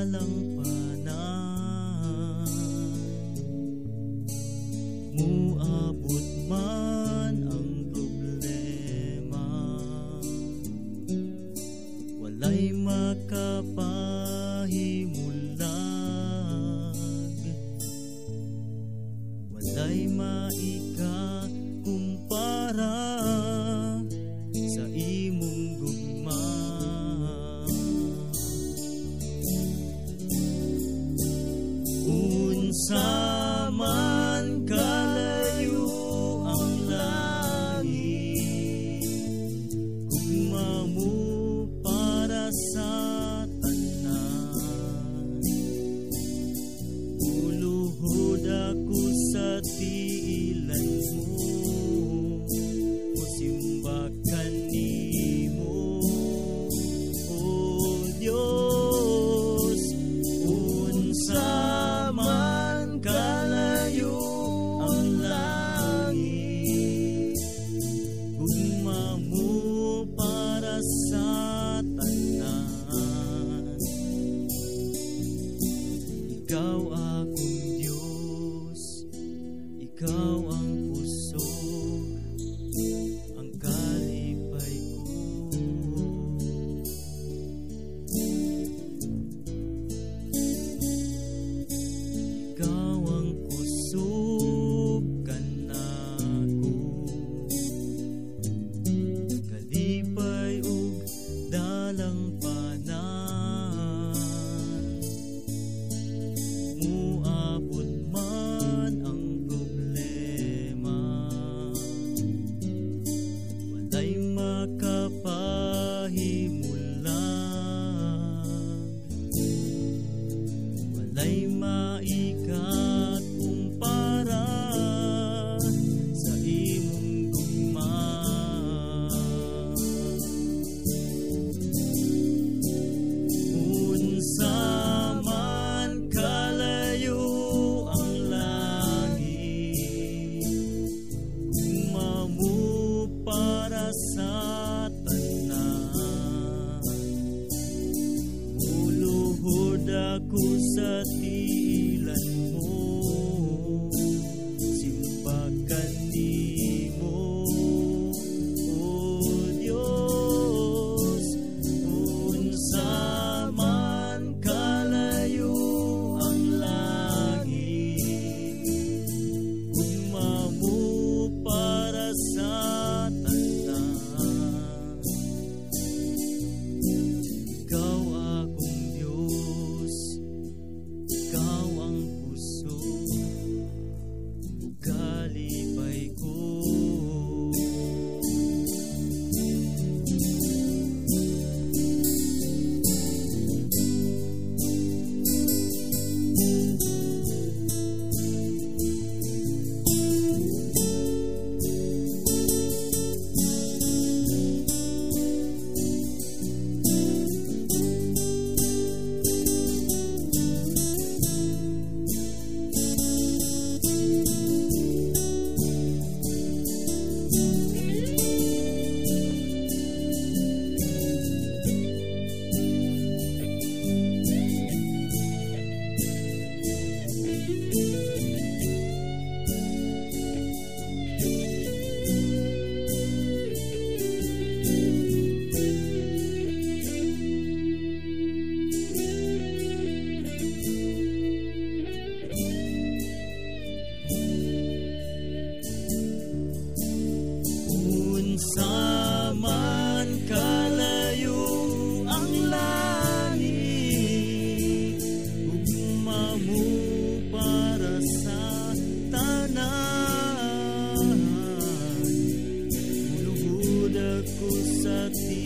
walang panay Muabot man ang problema. Walay makapahimulag. Walay maiisip Go. eternity.